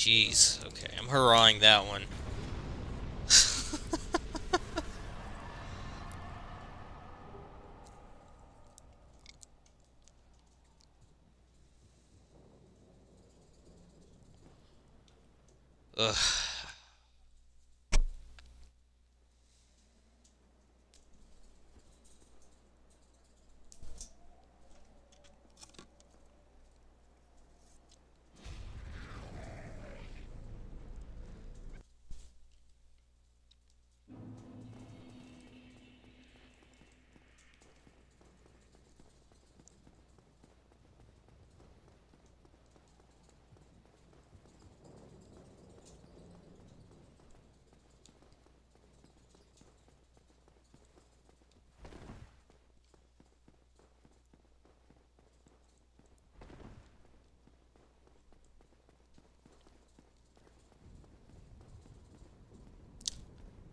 Jeez. Okay, I'm hurrahing that one. Ugh.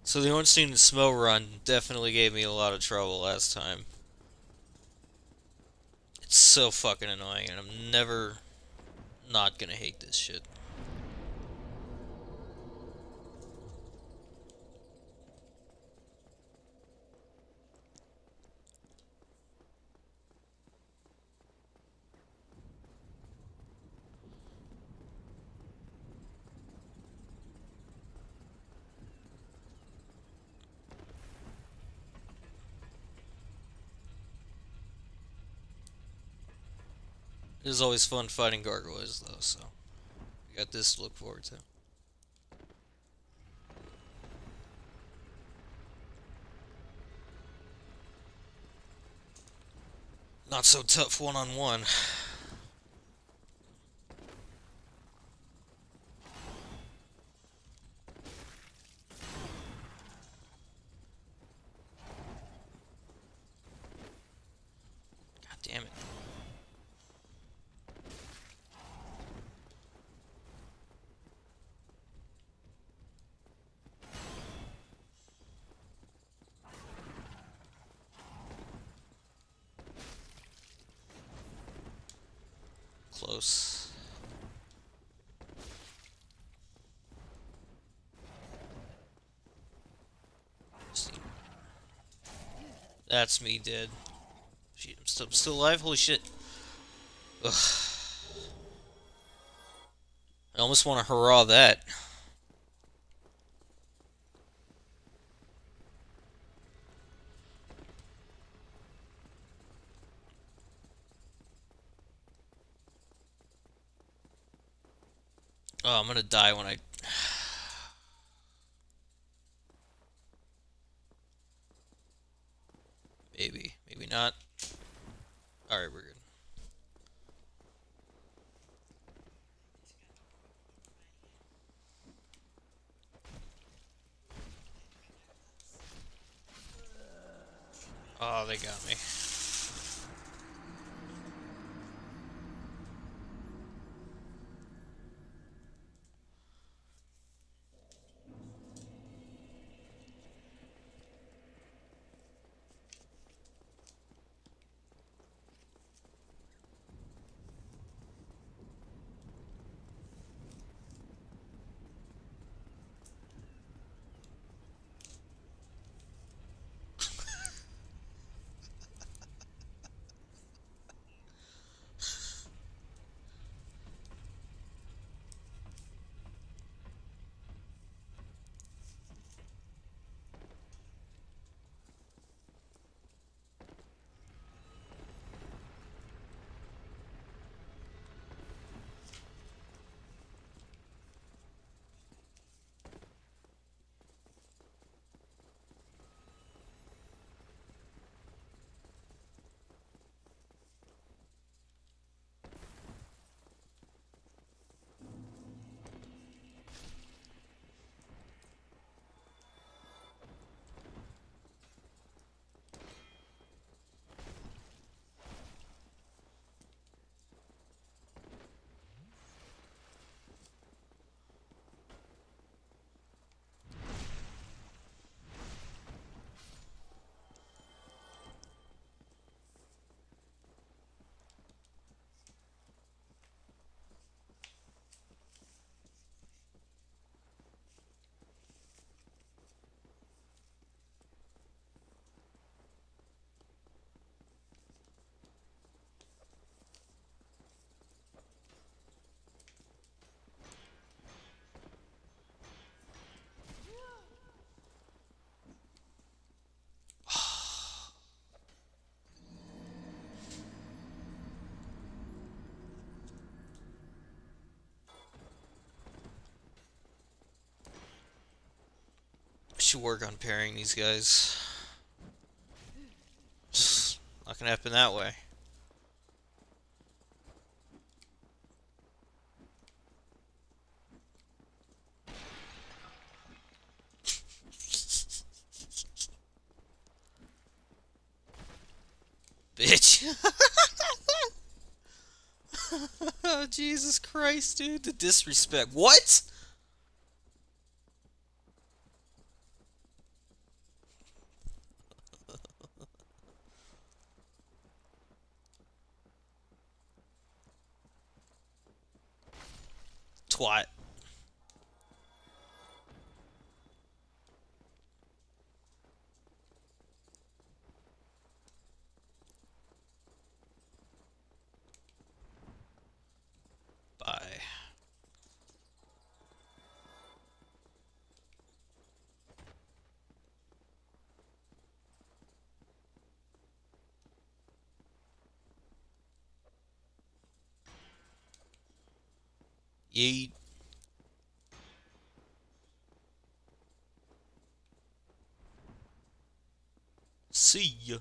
So the Ornstein and Smough run definitely gave me a lot of trouble last time. It's so fucking annoying, and I'm never not gonna hate this shit. It is always fun fighting gargoyles, though, so we got this to look forward to. Not so tough one-on-one. -on -one. Close. That's me dead. Shit, I'm still, still alive? Holy shit. Ugh. I almost want to hurrah that. Oh, I'm gonna die when I... maybe. Maybe not. Alright, we're good. Oh, they got me. Should work on parrying these guys. Not gonna happen that way. Bitch. oh, Jesus Christ, dude. The disrespect. What? Twat. Yeet. See ya.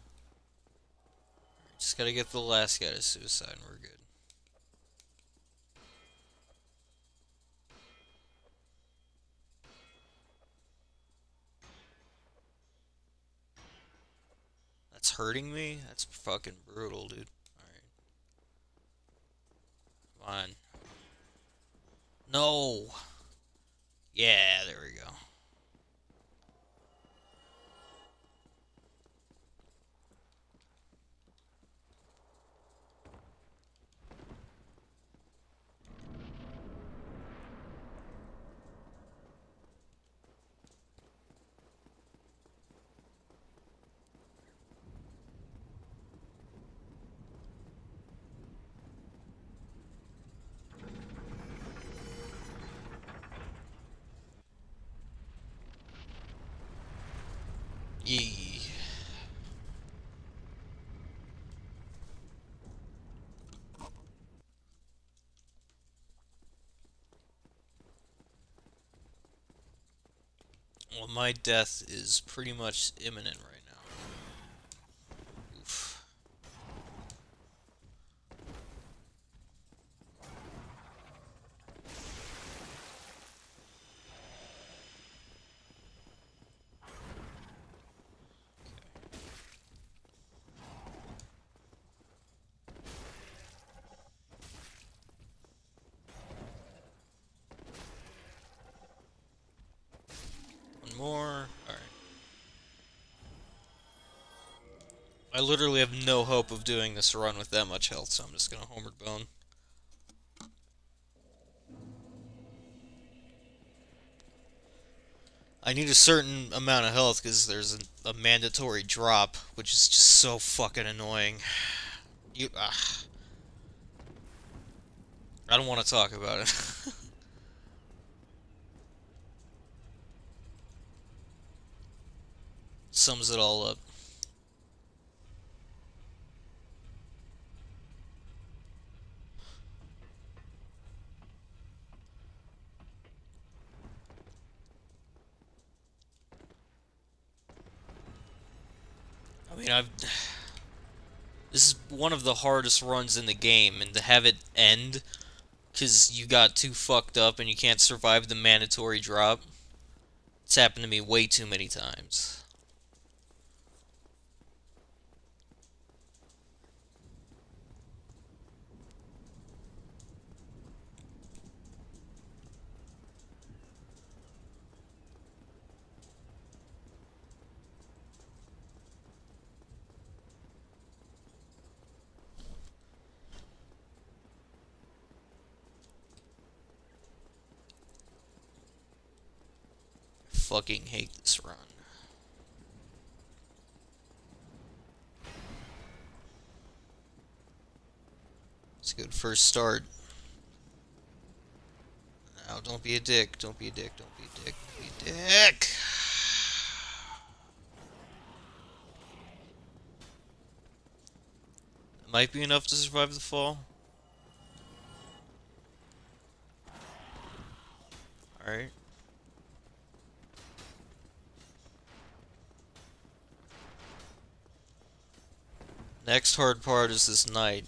Just gotta get the last guy to suicide and we're good. That's hurting me? That's fucking brutal, dude. Alright. Come on. No! Yeah, there we go. Yee. Well, my death is pretty much imminent right now. Oof. One more. Alright. I literally have no hope of doing this run with that much health, so I'm just gonna homeward bone. I need a certain amount of health because there's a, a, mandatory drop, which is just so fucking annoying. You, ah. I don't want to talk about it. Sums it all up. I know, I've... This is one of the hardest runs in the game, and to have it end because you got too fucked up and you can't survive the mandatory drop, it's happened to me way too many times. Fucking hate this run. It's a good first start. Now, don't be a dick. Don't be a dick. Don't be a dick. Be a dick. Might be enough to survive the fall. Alright. Next hard part is this knight.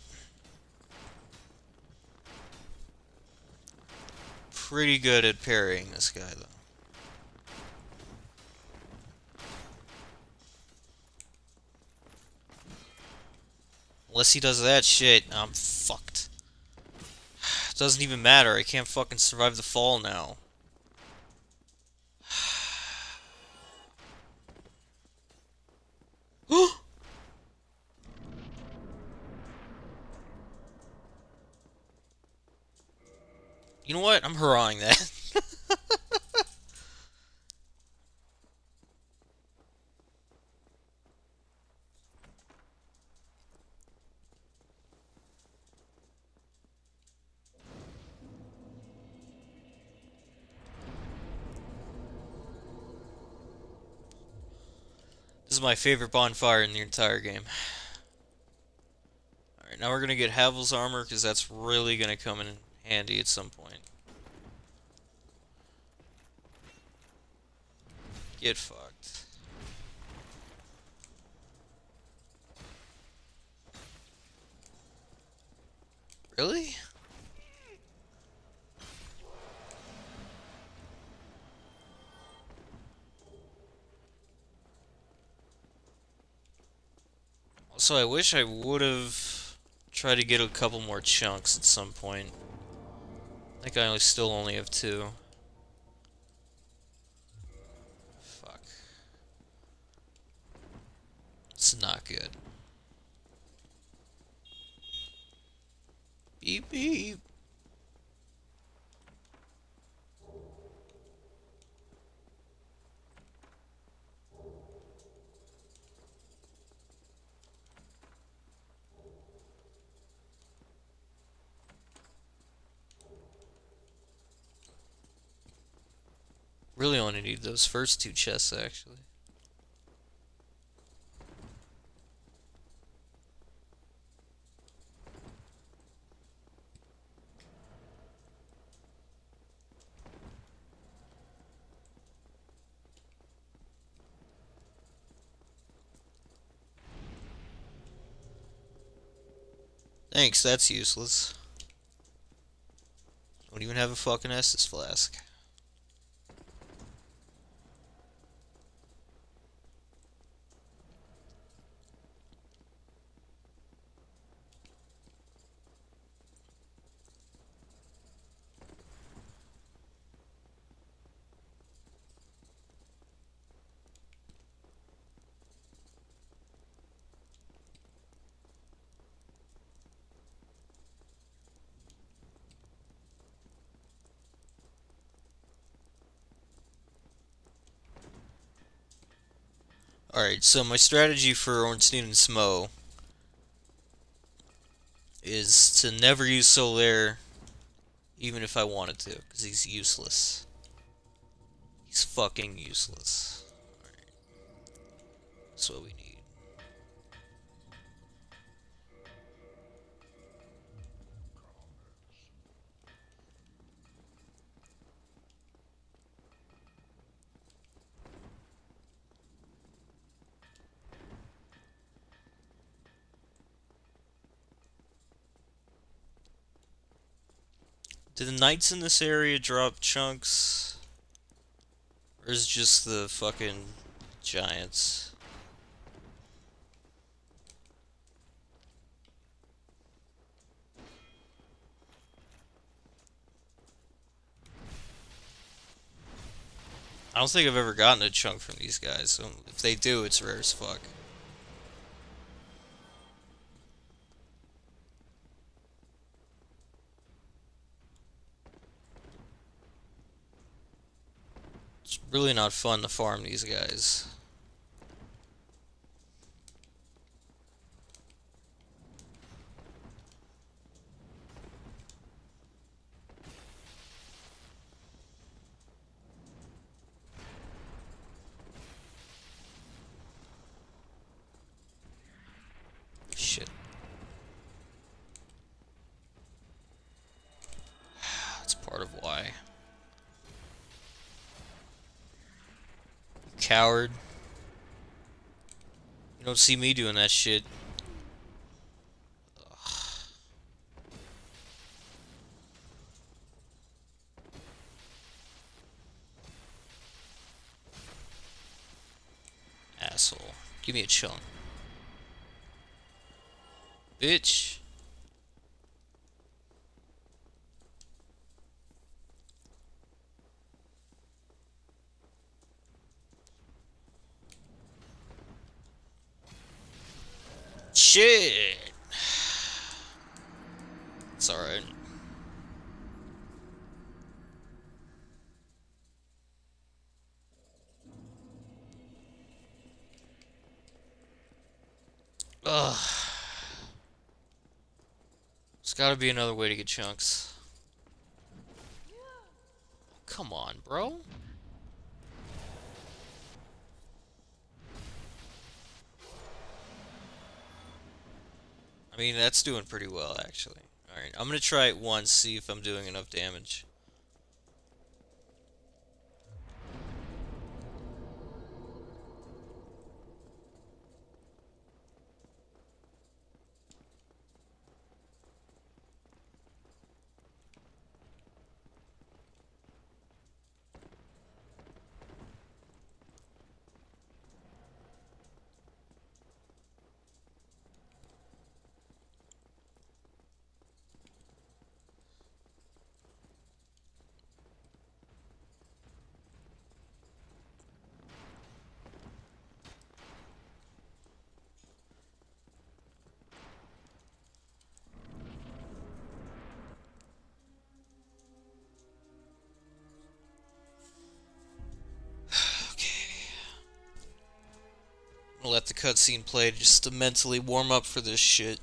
Pretty good at parrying this guy, though. Unless he does that shit, I'm fucked. Doesn't even matter, I can't fucking survive the fall now. You know what? I'm hurrahing that. This is my favorite bonfire in the entire game. Alright, now we're gonna get Havel's armor, because that's really gonna come in handy at some point. Get fucked. Really? Also, I wish I would have tried to get a couple more chunks at some point. I think I only still only have two. Fuck. It's not good. Beep beep. Only need those first two chests, actually. Thanks, that's useless. Don't even have a fucking Estus flask. Alright, so my strategy for Ornstein and Smough is to never use Solaire even if I wanted to, because he's useless. He's fucking useless. That's what we need. Do the knights in this area drop chunks? Or is it just the fucking giants? I don't think I've ever gotten a chunk from these guys, so if they do, it's rare as fuck. It's really not fun to farm these guys. coward. You don't see me doing that shit. Asshole. Give me a chunk. Bitch. Ugh. There's gotta be another way to get chunks. Come on, bro. I mean, that's doing pretty well, actually. Alright, I'm gonna try it once, see if I'm doing enough damage. Let the cutscene play just to mentally warm up for this shit.